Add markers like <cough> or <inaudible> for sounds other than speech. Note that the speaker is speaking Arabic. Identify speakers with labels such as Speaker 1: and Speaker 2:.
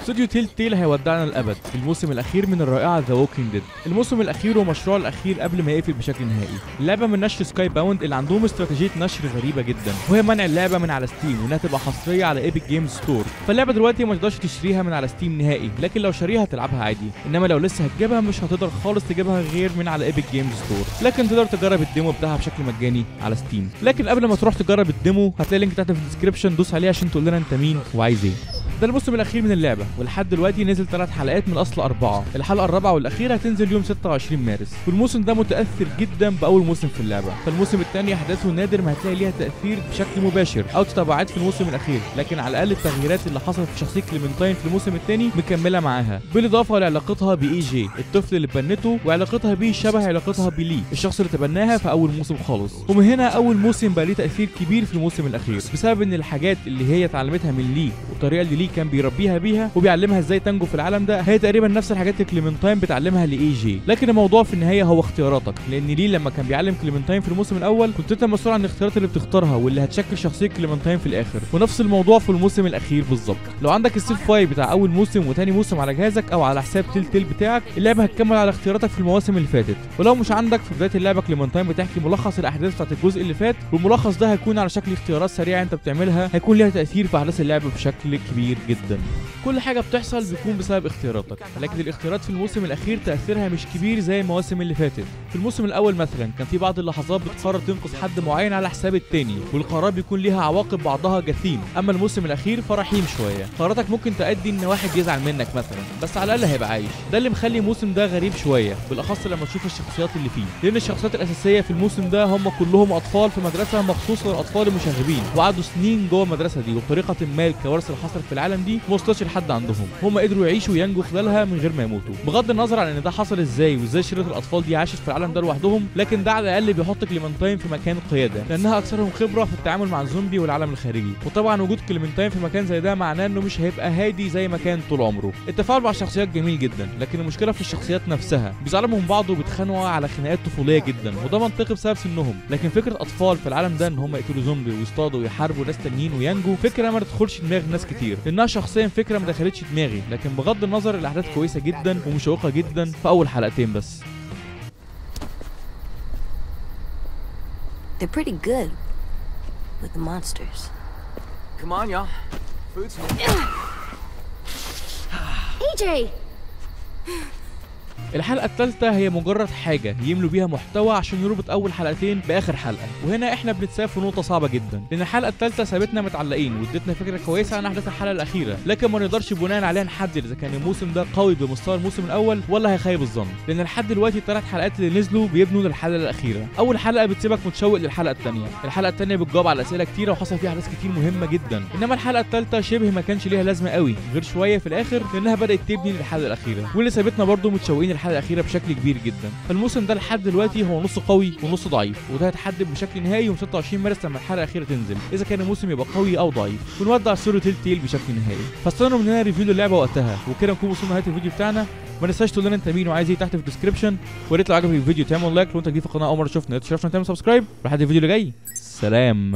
Speaker 1: استوديو Telltale هيودعنا للأبد. في الموسم الأخير من الرائعة The Walking Dead الموسم الأخير ومشروعه الأخير قبل ما يقفل بشكل نهائي. اللعبة من نشر Skybound اللي عندهم استراتيجية نشر غريبة جدا. وهي منع اللعبة من على Steam وإنها تبقى حصرية على Epic Games Store فاللعبة دلوقتي ما تقدرش تشتريها من على Steam نهائي. لكن لو شاريها هتلعبها عادي. إنما لو لسه هتجيبها مش هتقدر خالص تجيبها غير من على Epic Games Store لكن تقدر تجرب ال demo بتاعها بشكل مجاني على Steam لكن قبل ما تروح تجرب ال demo هتلاقي link تحت في ال description دوس عليه عشان تقول لنا أنت مين وعايز إيه. ده الموسم الأخير من اللعبة ولحد دلوقتي نزل ثلاث حلقات من أصل أربعة. الحلقة الرابعة والأخيرة هتنزل يوم 26 مارس. والموسم ده متأثر جدا بأول موسم في اللعبة. فالموسم الثاني أحداثه نادر ما هتلاقي ليها تأثير بشكل مباشر أو تتابعات في الموسم الأخير. لكن على الأقل التغييرات اللي حصلت في شخصية كليمنتاين في الموسم الثاني مكملة معاها. بالإضافة لعلاقتها ب AJ الطفل اللي بنته وعلاقتها بيه شبه علاقتها بلي الشخص اللي تبناها في أول موسم خالص. ومن هنا أول موسم بقى ليه تأثير كبير في الموسم الأخير. بسبب إن الحاجات اللي هي اتعلمتها من لي والطريقة اللي لي كان بيربيها بيها وبيعلمها إزاي تنجو في العالم ده. هي تقريبا نفس الحاجات اللي كليمنتاين بتعلمها ل AJ. لكن الموضوع في النهاية هو اختياراتك. لأن لي لما كان بيعلم كليمنتاين في الموسم الأول كنت أنت مسؤول عن الاختيارات اللي بتختارها واللي هتشكل شخصية كليمنتاين في الآخر. ونفس الموضوع في الموسم الأخير بالظبط. لو عندك ال save file بتاع أول موسم وتاني موسم على جهازك أو على حساب Telltale بتاعك اللعبة هتكمل على اختياراتك في المواسم اللي فاتت. ولو مش عندك في بداية اللعبة كليمنتاين بتحكي ملخص الأحداث بتاعت الجزء اللي فات والملخص ده هيكون على شكل اختيارات سريعة أنت بتعملها. هيكون ليها تأثير في أحداث اللعبة بشكل كبير. جدا. كل حاجة بتحصل بيكون بسبب اختياراتك لكن الاختيارات في الموسم الأخير تأثيرها مش كبير زي المواسم اللي فاتت. في الموسم الأول مثلا كان في بعض اللحظات بتقرر تنقذ حد معين على حساب التاني والقرار بيكون ليها عواقب بعضها جسيم. أما الموسم الأخير فرحيم شوية. قراراتك ممكن تؤدي إن واحد يزعل منك مثلا بس على الأقل هيبقى عايش. ده اللي مخلي الموسم ده غريب شوية بالأخص لما تشوف الشخصيات اللي فيه. لأن الشخصيات الأساسية في الموسم ده هم كلهم أطفال في مدرسة مخصوصه للاطفال المشاغبين وقعدوا سنين جوه المدرسة دي. وبطريقة ما الكوارث اللي حصلت في العالم دي ما وصلتش لحد عندهم. هم قدروا يعيشوا وينجوا خلالها من غير ما يموتوا. بغض النظر عن إن ده حصل إزاي وإزاي شوية الأطفال دي عاشت في العالم ده لوحدهم لكن ده على الأقل بيحط كليمنتاين في مكان القيادة لأنها أكثرهم خبرة في التعامل مع الزومبي والعالم الخارجي. وطبعا وجود كليمنتاين في مكان زي ده معناه إنه مش هيبقى هادي زي ما كان طول عمره. التفاعل مع الشخصيات جميل جدا لكن المشكلة في الشخصيات نفسها. بيزعلوا من بعض وبيتخانقوا على خناقات طفولية جدا وده منطقي بسبب سنهم. لكن فكرة أطفال في العالم ده إن هم يقتلوا زومبي ويصطادوا ويحاربوا ناس تانيين وينجوا فكرة ما تدخلش دماغ ناس كتير. لانها شخصيا فكرة ما دخلتش دماغي لكن بغض النظر الأحداث كويسة جدا ومشوقة جدا في أول حلقتين بس.
Speaker 2: They're pretty good with the monsters.
Speaker 3: Come on, y'all. Food's
Speaker 2: AJ! <sighs>
Speaker 1: الحلقة الثالثة هي مجرد حاجة يملوا بيها محتوى عشان يربط أول حلقتين بآخر حلقة، وهنا إحنا بنتساب في نقطة صعبة جدا، لأن الحلقة الثالثة سابتنا متعلقين وادتنا فكرة كويسة عن أحداث الحلقة الأخيرة، لكن ما نقدرش بناء عليها نحدد إذا كان الموسم ده قوي بمستوى الموسم الأول ولا هيخيب الظن، لأن لحد دلوقتي الثلاث حلقات اللي نزلوا بيبنوا للحلقة الأخيرة، أول حلقة بتسيبك متشوق للحلقة الثانية، الحلقة الثانية بتجاوب على أسئلة كتيرة وحصل فيها أحداث كتير مهمة جدا، إنما الحلقة الثالثة شبه ما كانش ليها لازمة قوي غير شوية في الآخر لأنها بدأت تبني للحلقة الأخيرة، واللي سابتنا برضه متشوقين للحلقة الأخيرة بشكل كبير جدا. فالموسم ده لحد دلوقتي هو نص قوي ونص ضعيف وده هيتحدد بشكل نهائي يوم 26 مارس لما الحلقة الأخيرة تنزل إذا كان الموسم يبقى قوي أو ضعيف. ونودع استوديو Telltale بشكل نهائي. فاستنوا مننا review للعبة وقتها وكده نكون وصلنا لنهاية الفيديو بتاعنا. ما ننساش تقول لنا أنت مين وعايز إيه تحت في ال description ويا لو عجبك الفيديو تعمل like لو أنت جديد في القناة أول مرة شفنا تشرفنا تعمل subscribe لحد الفيديو اللي جاي. سلام.